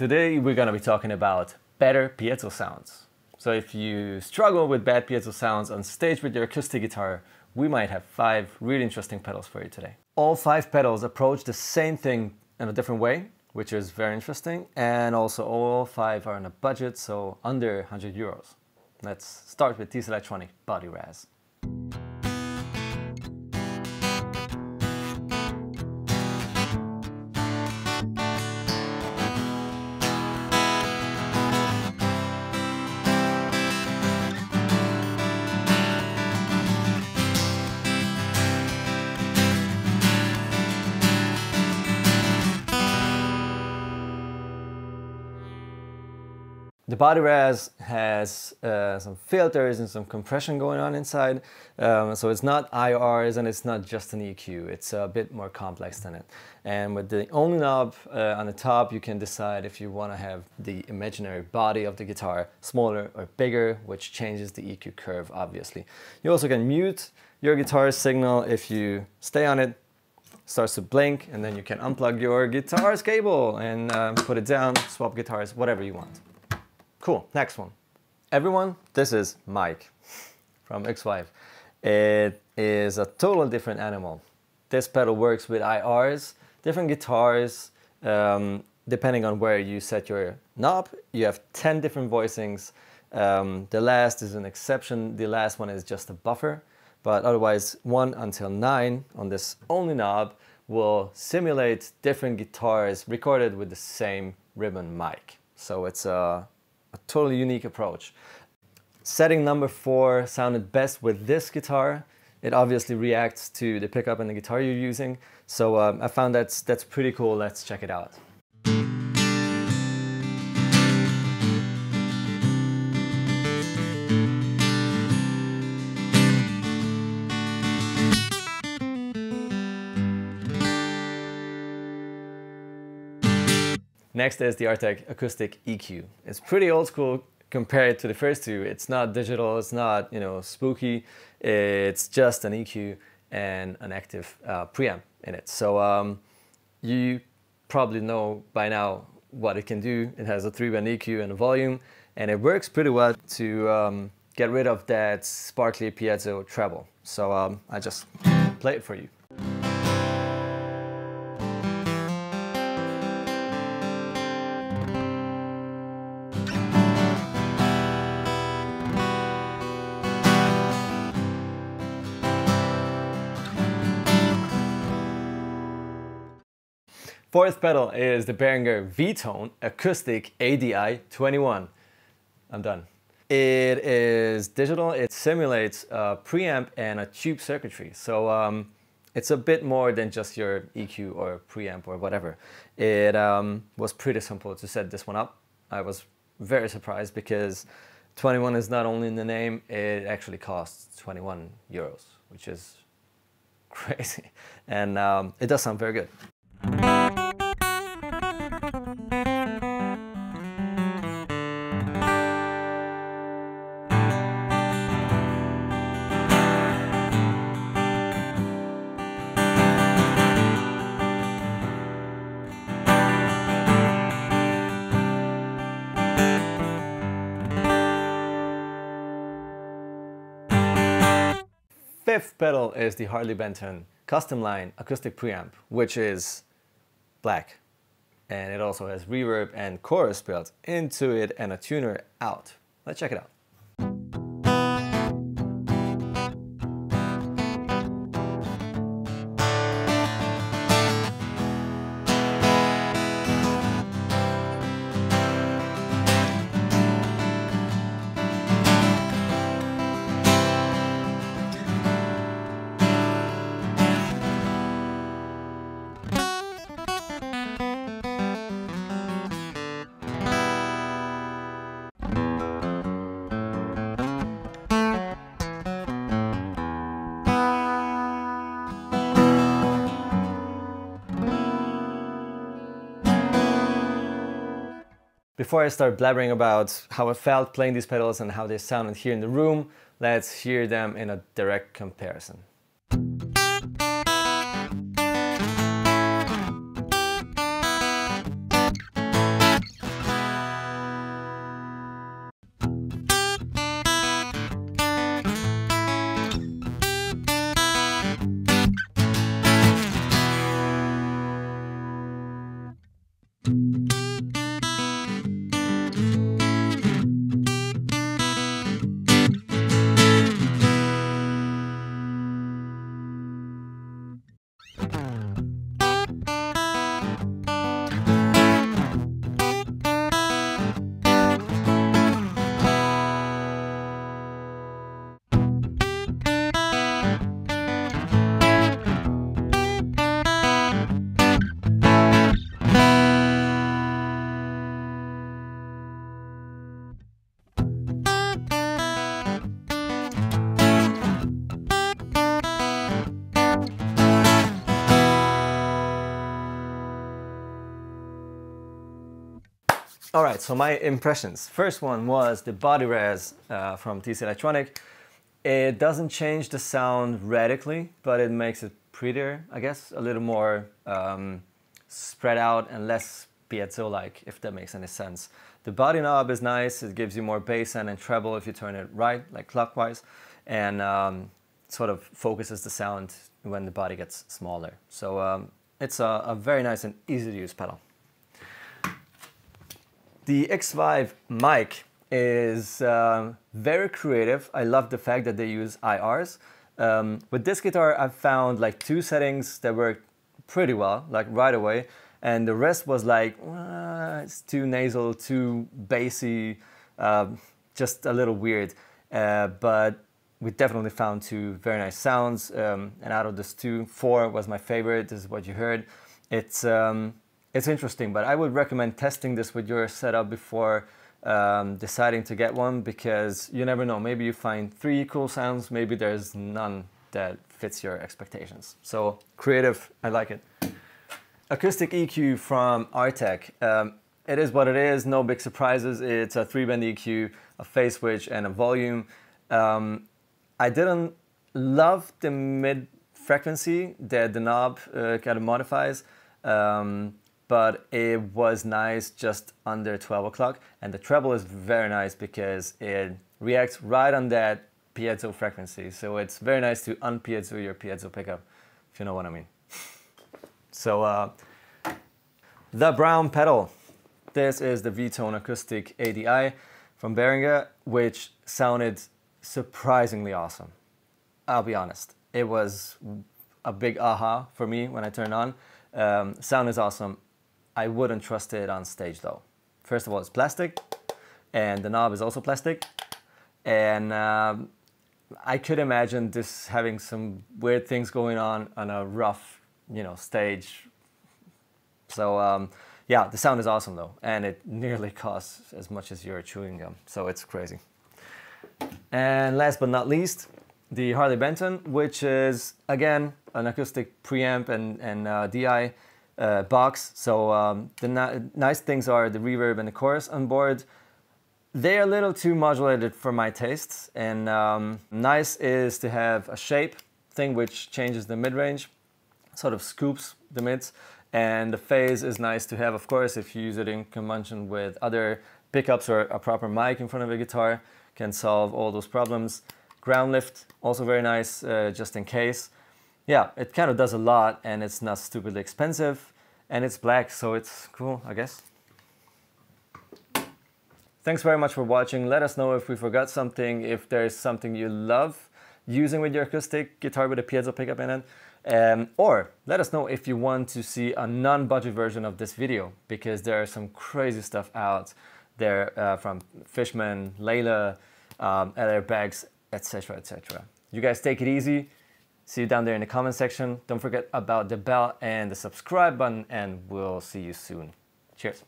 Today we're going to be talking about better piezo sounds. So if you struggle with bad piezo sounds on stage with your acoustic guitar, we might have five really interesting pedals for you today. All five pedals approach the same thing in a different way, which is very interesting. And also all five are on a budget, so under 100 euros. Let's start with TC Electronic Bodyrez. The Bodyrez has uh, some filters and some compression going on inside. Um, so it's not IRs and it's not just an EQ. It's a bit more complex than it. And with the only knob uh, on the top, you can decide if you want to have the imaginary body of the guitar smaller or bigger, which changes the EQ curve, obviously. You also can mute your guitar signal if you stay on it starts to blink and then you can unplug your guitar's cable and um, put it down, swap guitars, whatever you want. Cool, next one. Everyone, this is Mike from XVive. It is a totally different animal. This pedal works with IRs, different guitars, um, depending on where you set your knob. You have 10 different voicings. Um, the last is an exception. The last one is just a buffer. But otherwise, 1 until 9 on this only knob will simulate different guitars recorded with the same ribbon mic. So it's a totally unique approach. Setting number four sounded best with this guitar. It obviously reacts to the pickup and the guitar you're using. So um, I found that's, that's pretty cool. Let's check it out. Next is the Artec Acoustic EQ. It's pretty old school compared to the first two. It's not digital, it's not you know spooky, it's just an EQ and an active uh, preamp in it. So um, you probably know by now what it can do. It has a three band EQ and a volume and it works pretty well to um, get rid of that sparkly piezo treble. So um, I just play it for you. Fourth pedal is the Behringer V-Tone Acoustic ADI 21. I'm done. It is digital, it simulates a preamp and a tube circuitry. So um, it's a bit more than just your EQ or preamp or whatever. It um, was pretty simple to set this one up. I was very surprised because 21 is not only in the name, it actually costs 21 euros, which is crazy. And um, it does sound very good. Fifth pedal is the Harley Benton custom line acoustic preamp, which is black. And it also has reverb and chorus built into it and a tuner out. Let's check it out. Before I start blabbering about how I felt playing these pedals and how they sounded here in the room, let's hear them in a direct comparison. All right, so my impressions. First one was the Bodyrez uh, from TC Electronic. It doesn't change the sound radically, but it makes it prettier, I guess, a little more um, spread out and less piezo-like, if that makes any sense. The body knob is nice. It gives you more bass and treble if you turn it right, like clockwise, and um, sort of focuses the sound when the body gets smaller. So um, it's a, a very nice and easy to use pedal. The XVive mic is um, very creative. I love the fact that they use IRs. Um, with this guitar, I've found like two settings that worked pretty well, like right away. And the rest was like, uh, it's too nasal, too bassy, uh, just a little weird. Uh, but we definitely found two very nice sounds. Um, and out of this two, four was my favorite. This is what you heard. It's um, it's interesting, but I would recommend testing this with your setup before um, deciding to get one because you never know. Maybe you find three cool sounds, maybe there's none that fits your expectations. So creative, I like it. Acoustic EQ from Artec. Um, it is what it is, no big surprises. It's a three band EQ, a phase switch, and a volume. Um, I didn't love the mid frequency that the knob uh, kind of modifies. Um, but it was nice just under 12 o'clock. And the treble is very nice because it reacts right on that piezo frequency. So it's very nice to unpiezo your piezo pickup, if you know what I mean. so uh, the brown pedal. This is the V-Tone Acoustic ADI from Behringer, which sounded surprisingly awesome. I'll be honest. It was a big aha for me when I turned on. Um, sound is awesome. I wouldn't trust it on stage though. First of all, it's plastic, and the knob is also plastic, and um, I could imagine this having some weird things going on on a rough, you know, stage. So um, yeah, the sound is awesome though, and it nearly costs as much as your chewing gum, so it's crazy. And last but not least, the Harley Benton, which is again an acoustic preamp and, and uh, DI uh, box. So um, the nice things are the reverb and the chorus on board. They're a little too modulated for my tastes. And um, nice is to have a shape thing which changes the mid-range, sort of scoops the mids. And the phase is nice to have, of course, if you use it in conjunction with other pickups or a proper mic in front of a guitar, can solve all those problems. Ground lift, also very nice, uh, just in case yeah, it kind of does a lot and it's not stupidly expensive and it's black, so it's cool, I guess. Thanks very much for watching. Let us know if we forgot something, if there's something you love using with your acoustic guitar with a piezo pickup in it. Um, or let us know if you want to see a non-budget version of this video because there are some crazy stuff out there uh, from Fishman, Layla, um, LR Baggs, etc, etc. You guys take it easy. See you down there in the comment section. Don't forget about the bell and the subscribe button and we'll see you soon. Cheers.